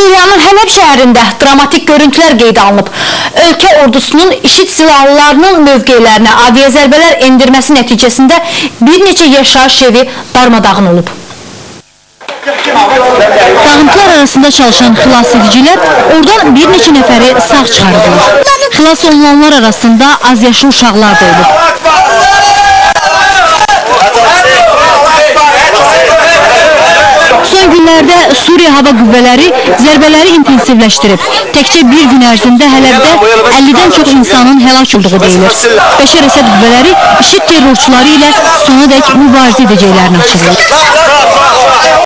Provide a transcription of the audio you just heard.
Suriyanın Hələb şəhərində dramatik görüntülər qeydə alınıb. Ölkə ordusunun işit silahlılarının mövqelərinə aviyə zərbələr endirməsi nəticəsində bir neçə yaşayış evi darmadağın olub. Dağıntılar arasında çalışan xilas edicilər oradan bir neçə nəfəri sağ çıxarıblar. Xilas olunanlar arasında az yaşlı uşaqlar da olub. Günlərdə Suriya hava qüvvələri zərbələri intensivləşdirib. Təkcə bir gün ərzində Hələbdə 50-dən çox insanın həlak olduğu deyilir. Bəşər Əsəd qüvvələri işit terrorçuları ilə sonadək mübarizə edəcəklərini açıqlayıb.